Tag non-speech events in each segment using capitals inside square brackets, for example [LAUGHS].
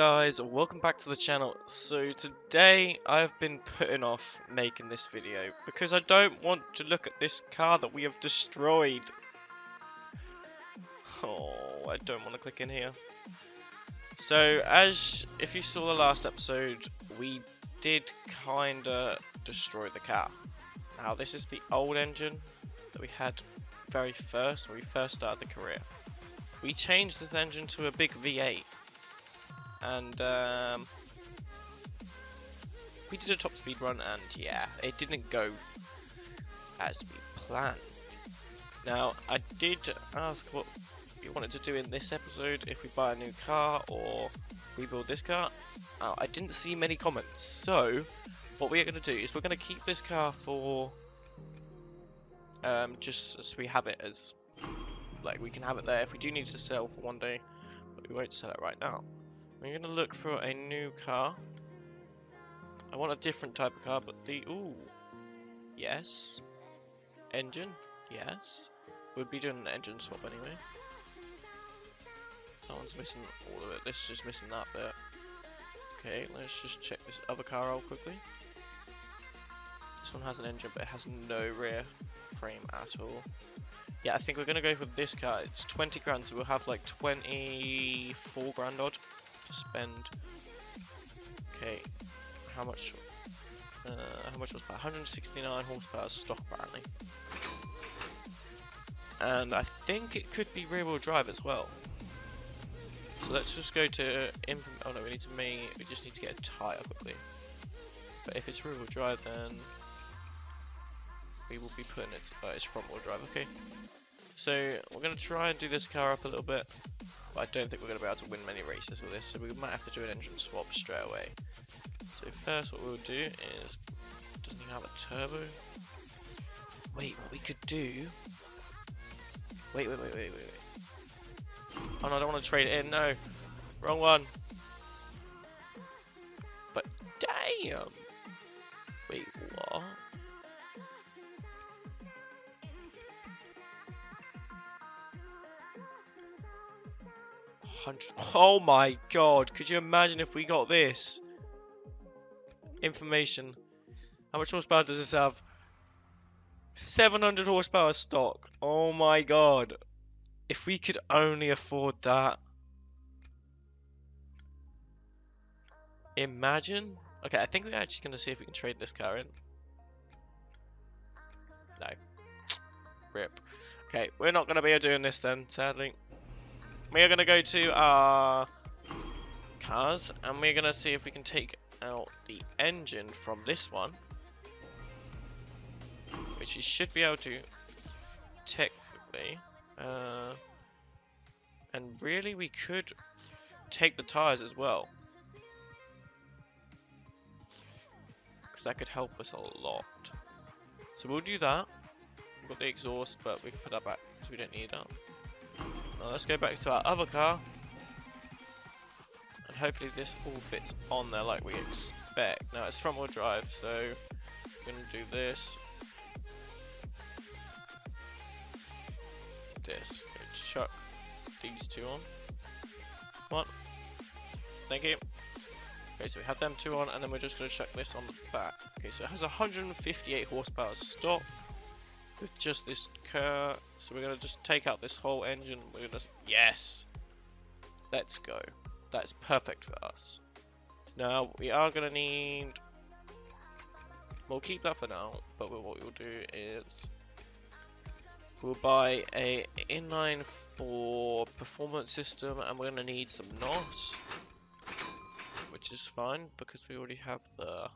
guys, welcome back to the channel. So today I've been putting off making this video because I don't want to look at this car that we have destroyed. Oh, I don't want to click in here. So as if you saw the last episode, we did kinda destroy the car. Now this is the old engine that we had very first when we first started the career. We changed this engine to a big V8 and um, we did a top speed run and yeah it didn't go as we planned. Now I did ask what you wanted to do in this episode if we buy a new car or rebuild this car. Uh, I didn't see many comments so what we're going to do is we're going to keep this car for um, just so we have it as like we can have it there. If we do need to sell for one day but we won't sell it right now going to look for a new car. I want a different type of car, but the... Ooh. Yes. Engine. Yes. We'll be doing an engine swap anyway. That one's missing all of it. This is just missing that bit. Okay, let's just check this other car out quickly. This one has an engine, but it has no rear frame at all. Yeah, I think we're going to go for this car. It's 20 grand, so we'll have like 24 grand odd spend. Okay, how much? Uh, how much was that? 169 horsepower stock apparently. And I think it could be rear wheel drive as well. So let's just go to inform. Oh no, we need to make. We just need to get a tire quickly. But if it's rear wheel drive, then we will be putting it. Oh, it's front wheel drive. Okay. So we're gonna try and do this car up a little bit. But I don't think we're going to be able to win many races with this, so we might have to do an engine swap straight away. So first what we'll do is, doesn't even have a turbo. Wait, what we could do... Wait, wait, wait, wait, wait, wait. Oh no, I don't want to trade it in, no. Wrong one. Oh my god! Could you imagine if we got this information? How much horsepower does this have? 700 horsepower stock. Oh my god! If we could only afford that. Imagine. Okay, I think we're actually going to see if we can trade this car in. No. [TSK] Rip. Okay, we're not going to be doing this then, sadly we are going to go to our cars and we're going to see if we can take out the engine from this one which you should be able to technically uh, and really we could take the tires as well because that could help us a lot. So we'll do that. We've got the exhaust but we can put that back because we don't need that now let's go back to our other car. And hopefully this all fits on there like we expect. Now it's front wheel drive, so we're to do this. This. chuck these two on. Come on. Thank you. Okay, so we have them two on, and then we're just going to chuck this on the back. Okay, so it has 158 horsepower stock with just this car. So we're going to just take out this whole engine. We're going to... Yes! Let's go. That's perfect for us. Now, we are going to need... We'll keep that for now, but what we'll do is... We'll buy a inline 4 performance system, and we're going to need some NOS. Which is fine, because we already have the...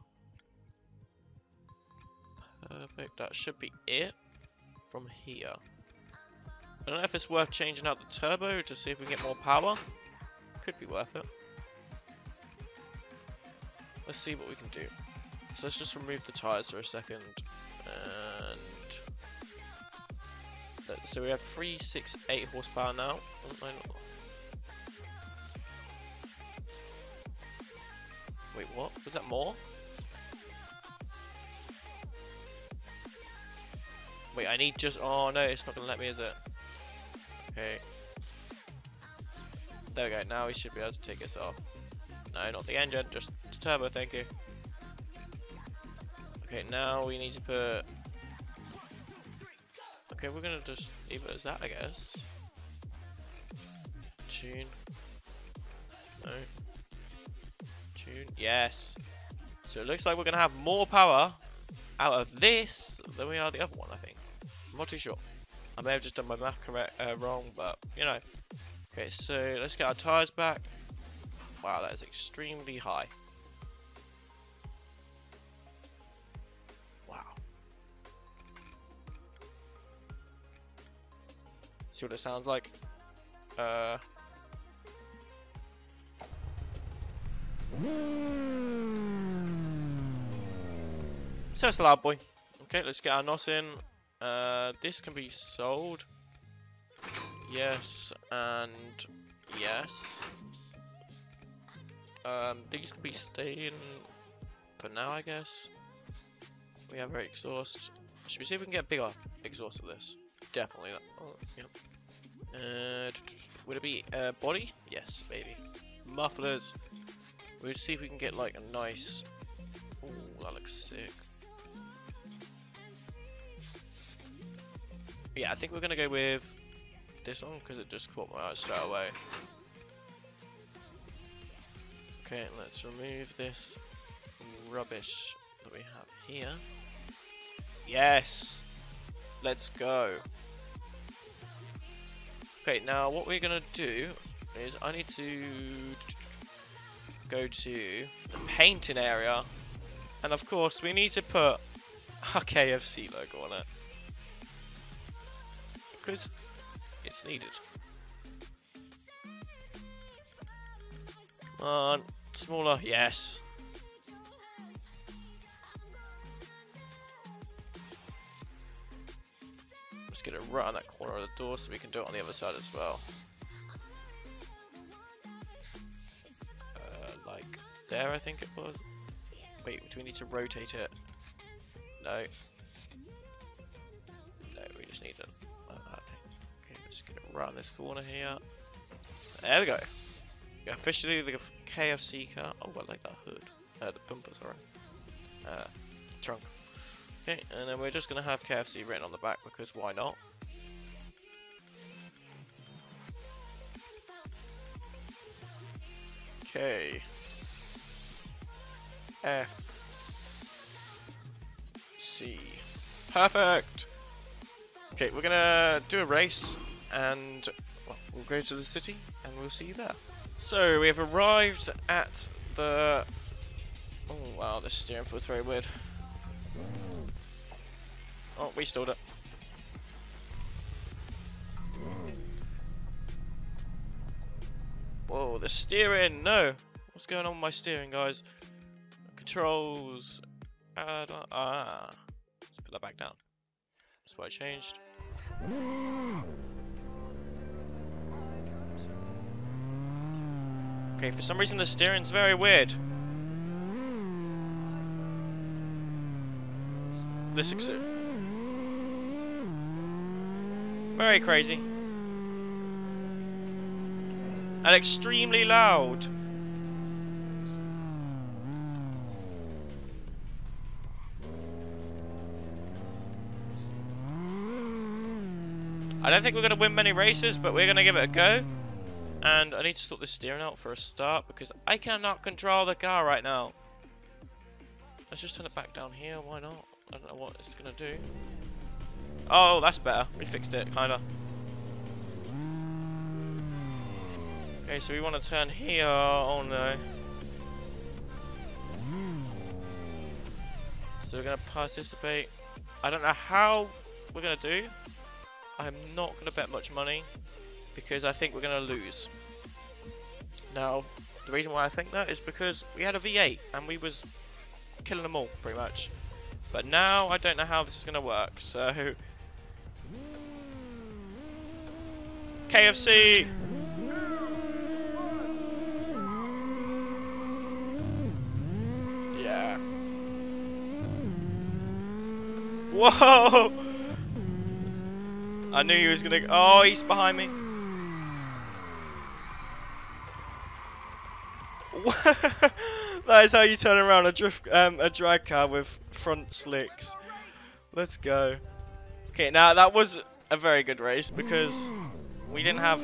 Perfect, that should be it from here. I don't know if it's worth changing out the turbo to see if we get more power. Could be worth it. Let's see what we can do. So let's just remove the tires for a second. And so we have 368 horsepower now. Oh, Wait, what? Was that more? Wait, I need just... Oh, no, it's not going to let me, is it? Okay. There we go. Now we should be able to take this off. No, not the engine, just the turbo, thank you. Okay, now we need to put... Okay, we're gonna just leave it as that, I guess. Tune. No. Tune. Yes. So it looks like we're gonna have more power out of this than we are the other one, I think. I'm not too sure. I may have just done my math correct uh, wrong, but you know. Okay, so let's get our tires back. Wow, that is extremely high. Wow. See what it sounds like. Uh. So it's the loud boy. Okay, let's get our NOS in. Uh, this can be sold. Yes, and yes. Um, these can be staying for now, I guess. We have our exhaust. Should we see if we can get bigger exhaust of this? Definitely. Oh, yep. Uh, would it be uh, body? Yes, baby. Mufflers. We'll see if we can get like a nice. Oh, that looks sick. Yeah, I think we're gonna go with this one because it just caught my eye straight away. Okay, let's remove this rubbish that we have here. Yes! Let's go. Okay, now what we're gonna do is I need to go to the painting area and of course we need to put a KFC logo on it because it's needed. Come on, smaller, yes. Let's get it right on that corner of the door so we can do it on the other side as well. Uh, like there, I think it was. Wait, do we need to rotate it? No. No, in this corner here. There we go. Officially the KFC car. Oh, I like that hood. Uh, the bumper, sorry. Uh, trunk. Okay, and then we're just going to have KFC written on the back because why not? Okay. F. C. Perfect! Okay, we're gonna do a race and well, go to the city and we'll see you there. So we have arrived at the... Oh wow, this steering feels very weird. Oh, we stalled it. Whoa, the steering! No! What's going on with my steering, guys? Controls... Uh, ah. Let's put that back down. That's why I changed. Okay, for some reason the steering's very weird. This is very crazy. And extremely loud. I don't think we're going to win many races, but we're going to give it a go. And I need to sort the steering out for a start because I cannot control the car right now. Let's just turn it back down here, why not? I don't know what it's going to do. Oh, that's better. We fixed it, kind of. Okay, so we want to turn here. Oh no. So we're going to participate. I don't know how we're going to do. I'm not going to bet much money because I think we're going to lose. Now, the reason why I think that is because we had a V8 and we was killing them all, pretty much. But now I don't know how this is going to work, so... KFC! Yeah. Whoa! I knew he was gonna. Oh, he's behind me. [LAUGHS] that is how you turn around a drift, um, a drag car with front slicks. Let's go. Okay, now that was a very good race because we didn't have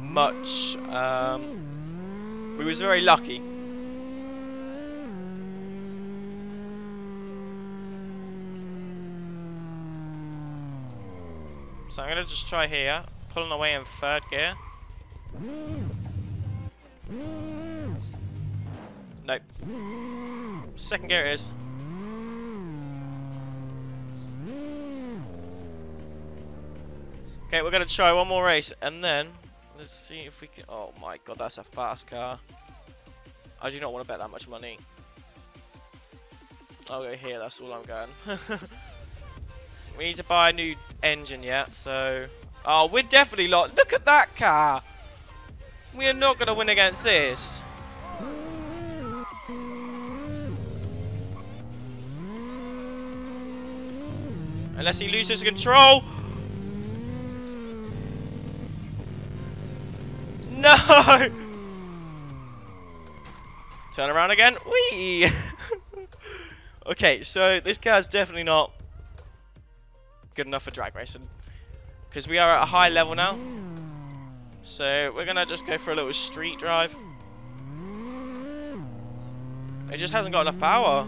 much. Um, we was very lucky. So I'm gonna just try here, pulling away in third gear. Nope. Second gear it is. Okay, we're gonna try one more race and then let's see if we can. Oh my god, that's a fast car. I do not want to bet that much money. I'll go here, that's all I'm going. [LAUGHS] we need to buy a new engine yet, so. Oh, we're definitely lot. Look at that car! We are not going to win against this. Unless he loses control. No! Turn around again. Wee! [LAUGHS] okay, so this car's definitely not good enough for drag racing. Because we are at a high level now. So we're gonna just go for a little street drive. It just hasn't got enough power.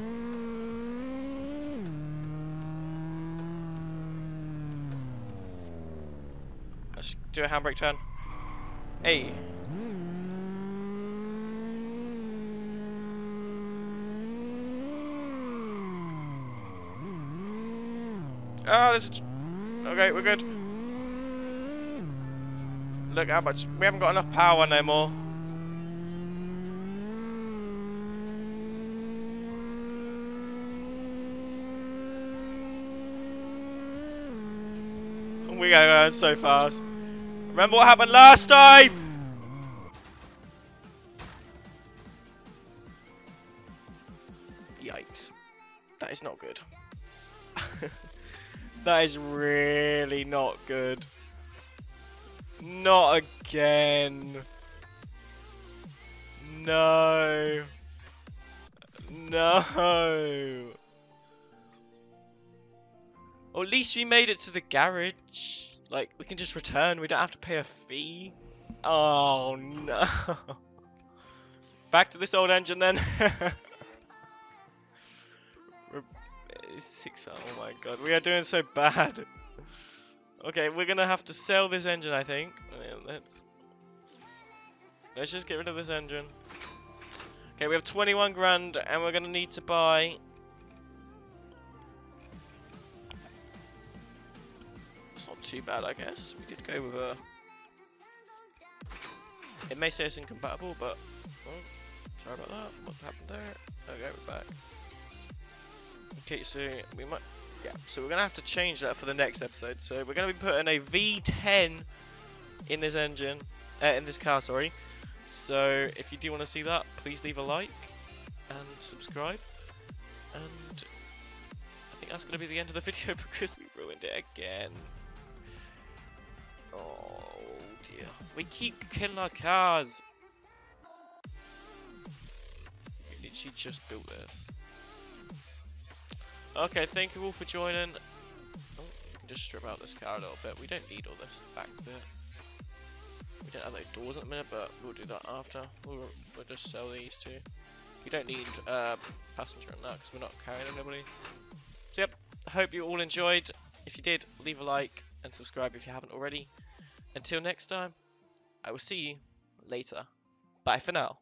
Let's do a handbrake turn. Hey. Ah, oh, there's Okay, we're good. Look how much... We haven't got enough power no more. We go going so fast. Remember what happened last time? Yikes. That is not good. [LAUGHS] that is really not good. Not again. No. No. At least we made it to the garage. Like, we can just return. We don't have to pay a fee. Oh, no. [LAUGHS] Back to this old engine then. [LAUGHS] Six. Oh my god, we are doing so bad. [LAUGHS] Okay, we're gonna have to sell this engine, I think. Let's let's just get rid of this engine. Okay, we have 21 grand, and we're gonna need to buy. It's not too bad, I guess. We did go with a. It may say it's incompatible, but sorry about that. What happened there? Okay, we're back. Okay, so we might yeah, so we're going to have to change that for the next episode. So we're going to be putting a V10 in this engine, uh, in this car, sorry. So if you do want to see that, please leave a like and subscribe. And I think that's going to be the end of the [LAUGHS] video because we ruined it again. Oh dear. We keep killing our cars. We literally just built this. Okay, thank you all for joining. Oh, we can just strip out this car a little bit. We don't need all this back bit. We don't have any doors at the minute, but we'll do that after. We'll, we'll just sell these two. We don't need uh, passenger in that because we're not carrying anybody. So yep, I hope you all enjoyed. If you did, leave a like and subscribe if you haven't already. Until next time, I will see you later. Bye for now.